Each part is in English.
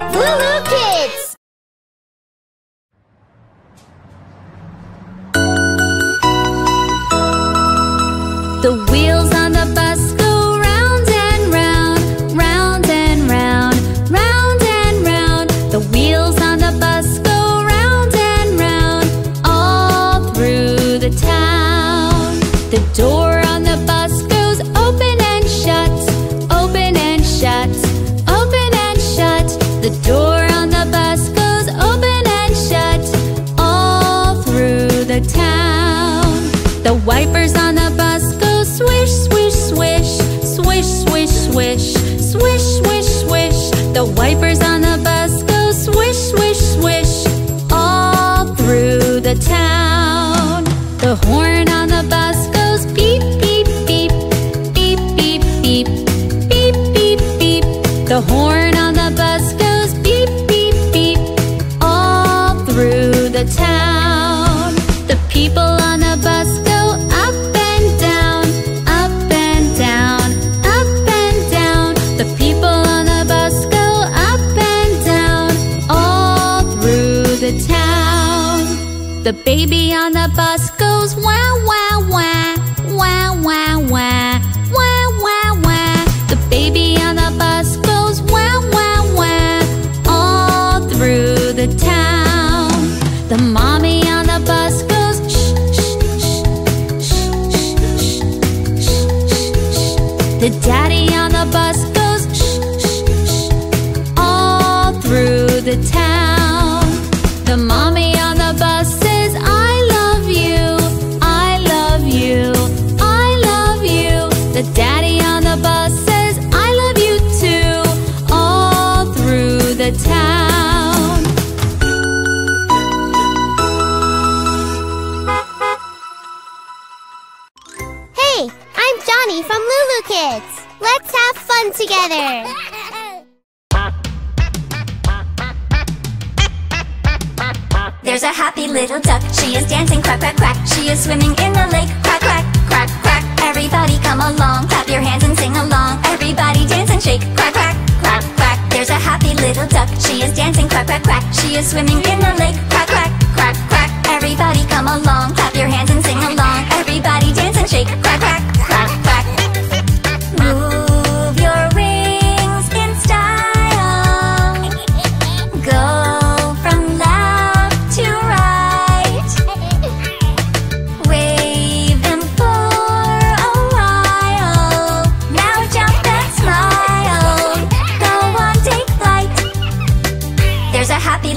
LooLoo Kids! The wheels on the bus go round and round, round and round, round and round. The wheels on the bus go round and round, all through the town. The door swish, swish, swish, swish. The wipers on the bus go swish, swish, swish, all through the town. The horn on the bus goes beep, beep, beep, beep, beep, beep, beep, beep. The horn The baby on the bus goes wah wah wah, wah wah wah, wah wah wah. The baby on the bus goes wah wah wah, all through the town. The mommy on the bus goes shh shh shh shh shh shh shh. The daddy on the bus I'm from LooLoo Kids. Let's have fun together. There's a happy little duck. She is dancing quack quack quack. She is swimming in the lake. Quack quack quack quack. Everybody come along, clap your hands and sing along. Everybody dance and shake. Quack quack quack quack. There's a happy little duck. She is dancing quack quack quack. She is swimming in the lake.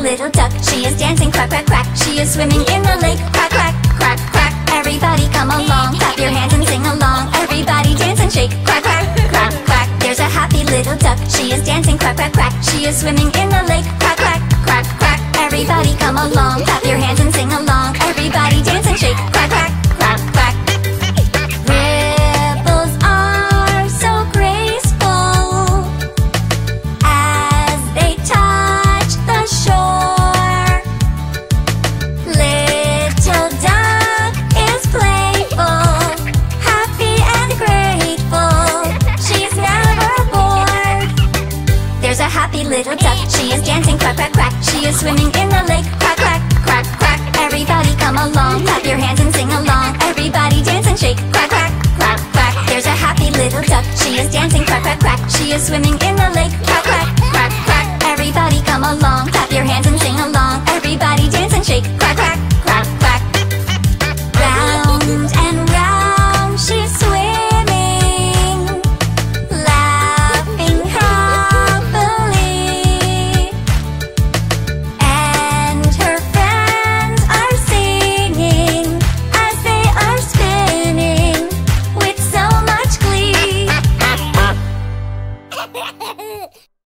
Little duck. She is dancing quack quack quack. She is swimming in the lake. Quack quack quack quack. Everybody come along, clap your hands and sing along. Everybody dance and shake. Quack quack quack quack. There's a happy little duck. She is dancing quack quack quack. She is swimming in the lake. Quack quack quack quack. Everybody come along, clap your hands and sing along. Everybody dance and shake. Quack quack. quack, quack, quack She is swimming in the lake. Quack, quack, quack, quack Everybody come along. Clap your hands and sing along. Everybody dance and shake. Quack, quack, quack, quack There's a happy little duck. She is dancing. Quack, quack, quack She is swimming in the lake. Quack, quack, quack, quack Everybody come along. Clap your hands and sing along. Everybody dance and shake. Quack, quack